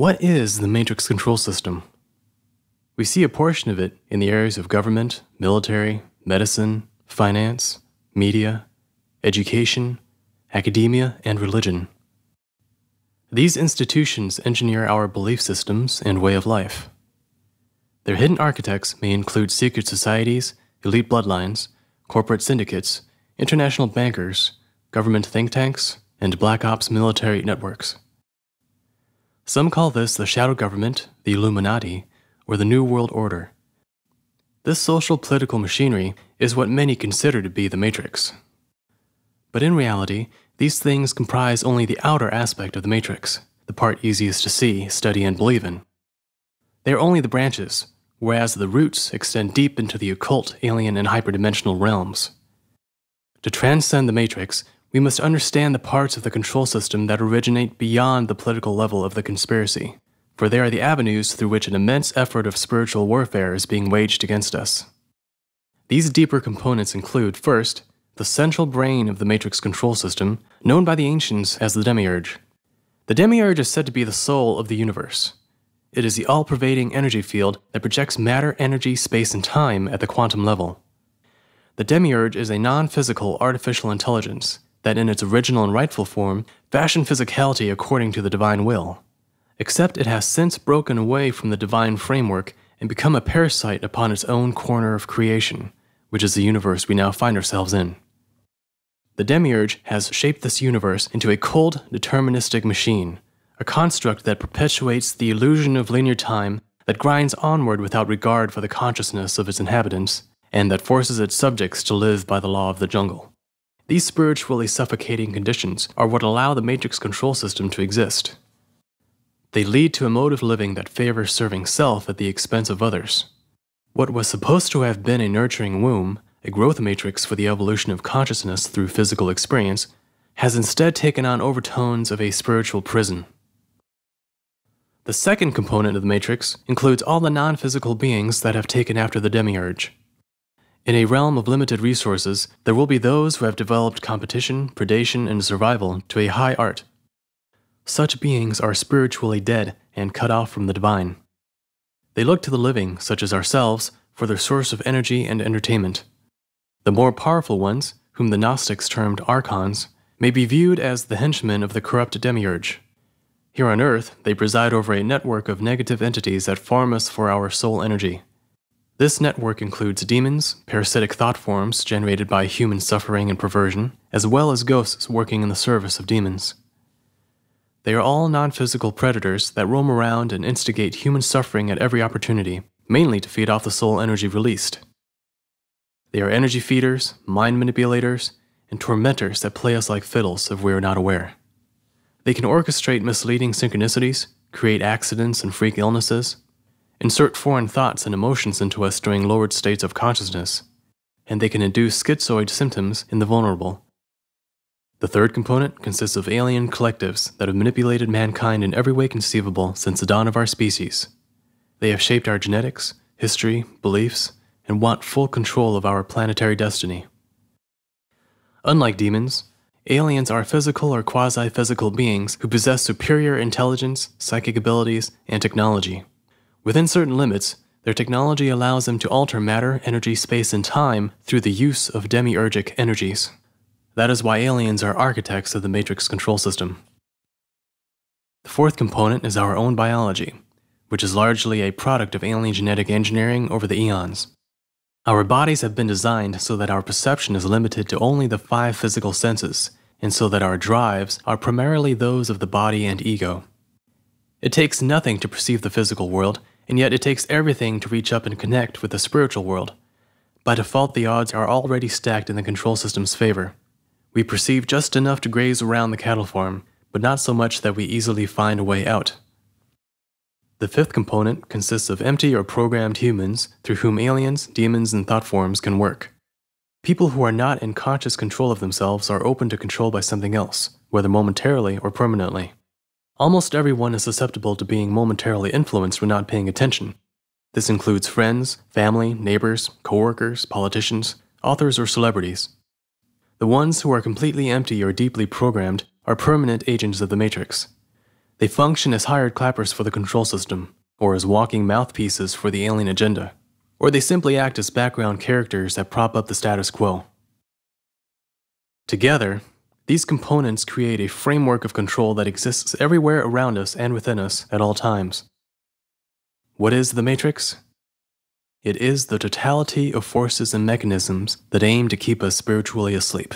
What is the Matrix control system? We see a portion of it in the areas of government, military, medicine, finance, media, education, academia, and religion. These institutions engineer our belief systems and way of life. Their hidden architects may include secret societies, elite bloodlines, corporate syndicates, international bankers, government think tanks, and black ops military networks. Some call this the shadow government, the Illuminati, or the New World Order. This social political machinery is what many consider to be the Matrix. But in reality, these things comprise only the outer aspect of the Matrix, the part easiest to see, study, and believe in. They are only the branches, whereas the roots extend deep into the occult, alien, and hyperdimensional realms. To transcend the Matrix, we must understand the parts of the control system that originate beyond the political level of the conspiracy, for they are the avenues through which an immense effort of spiritual warfare is being waged against us. These deeper components include, first, the central brain of the Matrix control system, known by the ancients as the Demiurge. The Demiurge is said to be the soul of the universe. It is the all pervading energy field that projects matter, energy, space, and time at the quantum level. The Demiurge is a non physical artificial intelligence that, in its original and rightful form, fashioned physicality according to the divine will. Except it has since broken away from the divine framework and become a parasite upon its own corner of creation, which is the universe we now find ourselves in. The Demiurge has shaped this universe into a cold, deterministic machine a construct that perpetuates the illusion of linear time, that grinds onward without regard for the consciousness of its inhabitants, and that forces its subjects to live by the law of the jungle. These spiritually suffocating conditions are what allow the matrix control system to exist. They lead to a mode of living that favors serving self at the expense of others. What was supposed to have been a nurturing womb, a growth matrix for the evolution of consciousness through physical experience, has instead taken on overtones of a spiritual prison. The second component of the matrix includes all the non physical beings that have taken after the demiurge. In a realm of limited resources, there will be those who have developed competition, predation, and survival to a high art. Such beings are spiritually dead and cut off from the divine. They look to the living, such as ourselves, for their source of energy and entertainment. The more powerful ones, whom the Gnostics termed archons, may be viewed as the henchmen of the corrupt demiurge. Here on Earth, they preside over a network of negative entities that farm us for our soul energy. This network includes demons, parasitic thought forms generated by human suffering and perversion, as well as ghosts working in the service of demons. They are all non physical predators that roam around and instigate human suffering at every opportunity, mainly to feed off the soul energy released. They are energy feeders, mind manipulators, and tormentors that play us like fiddles if we are not aware. They can orchestrate misleading synchronicities, create accidents and freak illnesses, insert foreign thoughts and emotions into us during lowered states of consciousness, and they can induce schizoid symptoms in the vulnerable. The third component consists of alien collectives that have manipulated mankind in every way conceivable since the dawn of our species. They have shaped our genetics, history, beliefs, and want full control of our planetary destiny. Unlike demons, Aliens are physical or quasi physical beings who possess superior intelligence, psychic abilities, and technology. Within certain limits, their technology allows them to alter matter, energy, space, and time through the use of demiurgic energies. That is why aliens are architects of the matrix control system. The fourth component is our own biology, which is largely a product of alien genetic engineering over the eons. Our bodies have been designed so that our perception is limited to only the five physical senses, and so that our drives are primarily those of the body and ego. It takes nothing to perceive the physical world, and yet it takes everything to reach up and connect with the spiritual world. By default, the odds are already stacked in the control system's favor. We perceive just enough to graze around the cattle farm, but not so much that we easily find a way out. The fifth component consists of empty or programmed humans through whom aliens, demons, and thought forms can work. People who are not in conscious control of themselves are open to control by something else, whether momentarily or permanently. Almost everyone is susceptible to being momentarily influenced when not paying attention. This includes friends, family, neighbors, coworkers, politicians, authors, or celebrities. The ones who are completely empty or deeply programmed are permanent agents of the Matrix. They function as hired clappers for the control system, or as walking mouthpieces for the alien agenda, or they simply act as background characters that prop up the status quo. Together, these components create a framework of control that exists everywhere around us and within us at all times. What is the Matrix? It is the totality of forces and mechanisms that aim to keep us spiritually asleep.